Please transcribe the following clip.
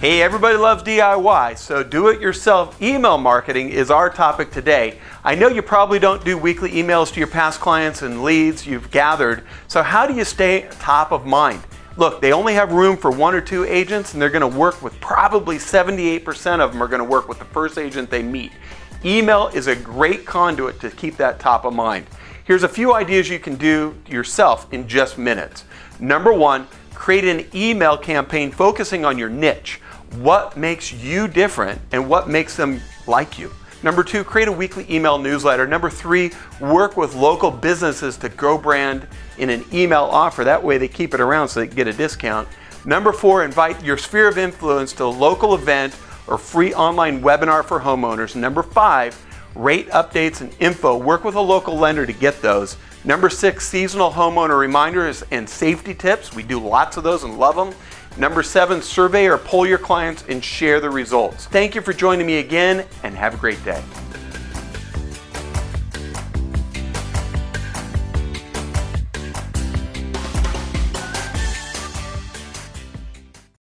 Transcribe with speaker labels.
Speaker 1: Hey, everybody loves DIY, so do it yourself email marketing is our topic today. I know you probably don't do weekly emails to your past clients and leads you've gathered, so how do you stay top of mind? Look, they only have room for one or two agents, and they're going to work with probably 78% of them are going to work with the first agent they meet. Email is a great conduit to keep that top of mind. Here's a few ideas you can do yourself in just minutes. Number one, create an email campaign focusing on your niche what makes you different and what makes them like you. Number two, create a weekly email newsletter. Number three, work with local businesses to grow brand in an email offer. That way they keep it around so they get a discount. Number four, invite your sphere of influence to a local event or free online webinar for homeowners. Number five, rate updates and info. Work with a local lender to get those. Number six, seasonal homeowner reminders and safety tips. We do lots of those and love them. Number seven, survey or poll your clients and share the results. Thank you for joining me again and have a great day.